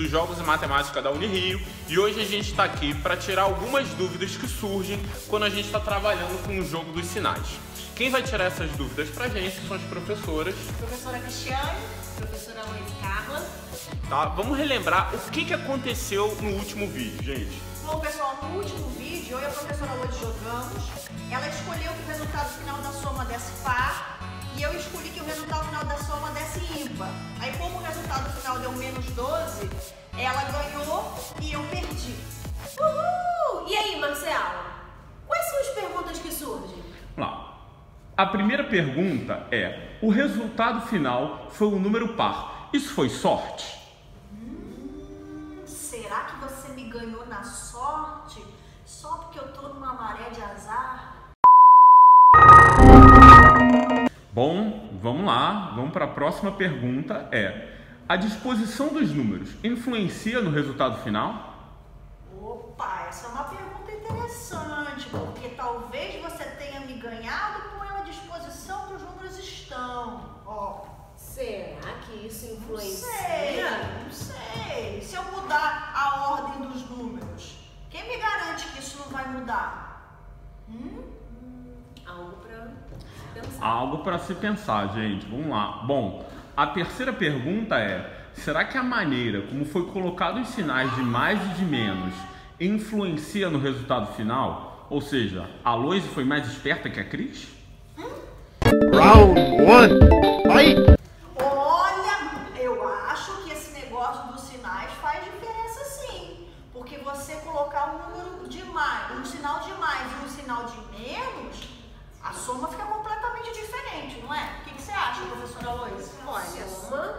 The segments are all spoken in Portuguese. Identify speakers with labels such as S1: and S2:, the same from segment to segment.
S1: Jogos e Matemática da Unirio e hoje a gente está aqui para tirar algumas dúvidas que surgem quando a gente está trabalhando com o jogo dos sinais. Quem vai tirar essas dúvidas para a gente são as professoras.
S2: Professora Cristiane, professora Luiz Carla.
S1: Tá, vamos relembrar o que, que aconteceu no último vídeo, gente.
S2: Bom, pessoal, no último vídeo, eu e a professora Lourdes jogamos. Ela escolheu que o resultado final
S1: A primeira pergunta é: o resultado final foi um número par. Isso foi sorte?
S2: Hum, será que você me ganhou na sorte só porque eu tô numa maré de azar?
S1: Bom, vamos lá. Vamos para a próxima pergunta. É: a disposição dos números influencia no resultado final?
S3: Pensar.
S1: Algo para se pensar, gente. Vamos lá. Bom, a terceira pergunta é: será que a maneira como foi colocado os sinais de mais e de menos influencia no resultado final? Ou seja, a Loise foi mais esperta que a Cris?
S2: Round 1, fight! Olha, eu acho que esse negócio dos sinais faz diferença sim. Porque você colocar um número de mais, um sinal de mais e um sinal de menos, a soma fica completamente diferente, não é? O que, que você acha, professora Lois?
S3: Olha, a soma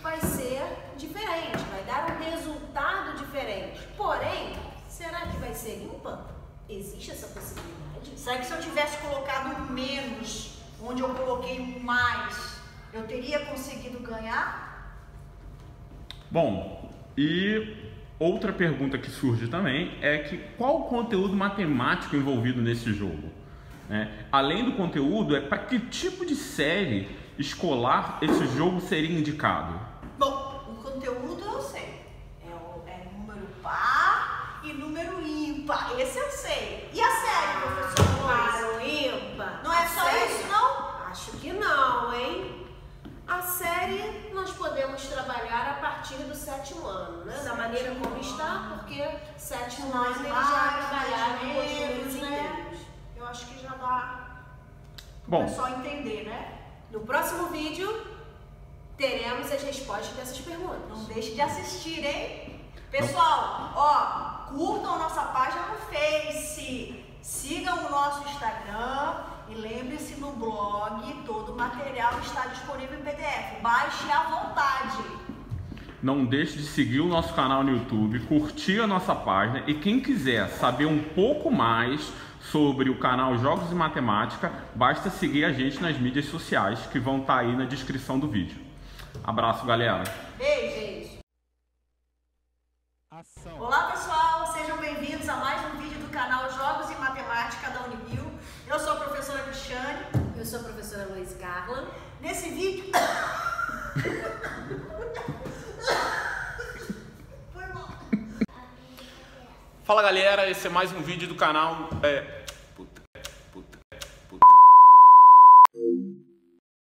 S3: vai ser diferente, vai dar um resultado diferente. Porém, será que vai ser ímpar? Existe essa possibilidade?
S2: Será que se eu tivesse colocado menos, onde eu coloquei mais, eu teria conseguido ganhar?
S1: Bom, e outra pergunta que surge também é que qual o conteúdo matemático envolvido nesse jogo? Né? Além do conteúdo, é para que tipo de série escolar esse jogo seria indicado?
S2: Bom, o conteúdo eu sei. É, o, é número par e número ímpar. Esse eu sei. E a série, professor?
S3: Par ou ímpar?
S2: Não é só
S3: série?
S2: isso, não?
S3: Acho que não, hein? A série nós podemos trabalhar a partir do sétimo ano, né? Da maneira como está, porque sétimo ano ele já trabalharam com os números
S2: né?
S3: inteiros.
S2: Eu acho que já dá
S1: Bom,
S2: é só entender, né?
S3: No próximo vídeo teremos as respostas dessas perguntas.
S2: Não deixe de assistir, hein? Pessoal, ó, curtam nossa página no Face, sigam o nosso Instagram e lembre-se no blog, todo o material está disponível em PDF. Baixe à vontade.
S1: Não deixe de seguir o nosso canal no YouTube, curtir a nossa página e quem quiser saber um pouco mais sobre o canal Jogos e Matemática, basta seguir a gente nas mídias sociais que vão estar aí na descrição do vídeo. Abraço, galera!
S2: Beijo! Olá pessoal, sejam bem-vindos a mais um vídeo do canal Jogos e Matemática da Unibil. Eu sou a professora Cristiane.
S3: Eu sou a professora Luiz Carla.
S2: Nesse vídeo.
S1: Fala galera, esse é mais um vídeo do canal é,